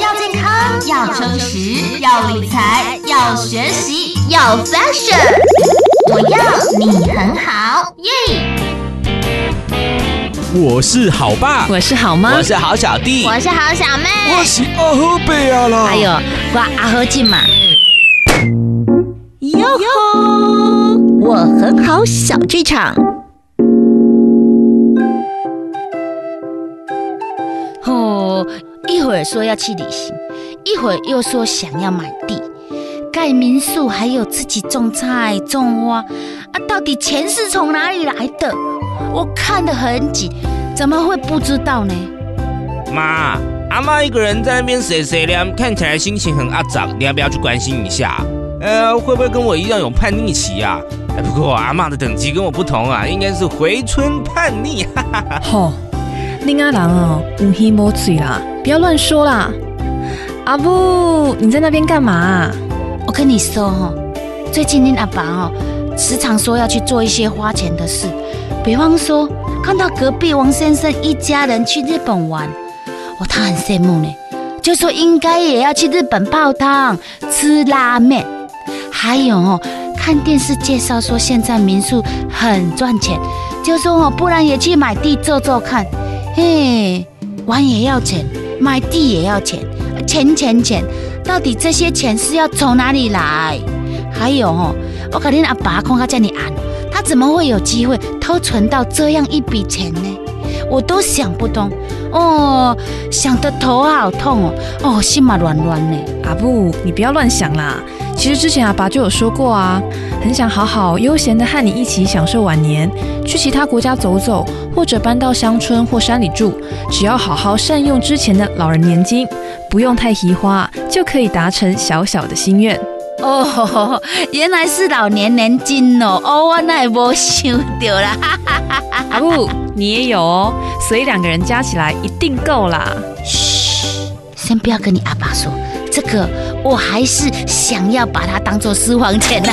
要健康，要充实，要理财，要学习，要 fashion。我要你很好，耶！我是好爸，我是好妈我，是好小弟，我是好小妹，我是阿和贝啊啦。还有我阿和进嘛。哟吼！我很好小剧场。哦，一会儿说要去旅行，一会儿又说想要买地、盖民宿，还有自己种菜种花啊！到底钱是从哪里来的？我看得很紧，怎么会不知道呢？妈，阿妈一个人在那边谁谁凉，看起来心情很阿杂，你要不要去关心一下？呃，会不会跟我一样有叛逆期啊？哎，不过阿妈的等级跟我不同啊，应该是回春叛逆。哈哈哈。吼，恁阿郎哦，有耳无嘴啦，不要乱说啦。阿布，你在那边干嘛、我跟你说哦、最近你阿爸哦，时常说要去做一些花钱的事，比方说看到隔壁王先生一家人去日本玩，哦，他很羡慕呢，就说应该也要去日本泡汤、吃拉面，还有哦，看电视介绍说现在民宿很赚钱，就说哦，不然也去买地做做看，嘿，玩也要钱，买地也要钱，钱钱钱。到底这些钱是要从哪里来？还有哦，我肯定阿爸看他叫你安，他怎么会有机会偷存到这样一笔钱呢？我都想不通哦，想得头好痛哦，哦，心嘛软软呢。阿布，你不要乱想啦。其实之前阿爸就有说过啊，很想好好悠闲的和你一起享受晚年，去其他国家走走，或者搬到乡村或山里住，只要好好善用之前的老人年金，不用太移花，就可以达成小小的心愿。哦，原来是老年年金哦，哦，我那也无想到啦。阿布，你也有哦，所以两个人加起来一定够啦。嘘，先不要跟你阿爸说，这个我还是想要把它当做私房钱呢、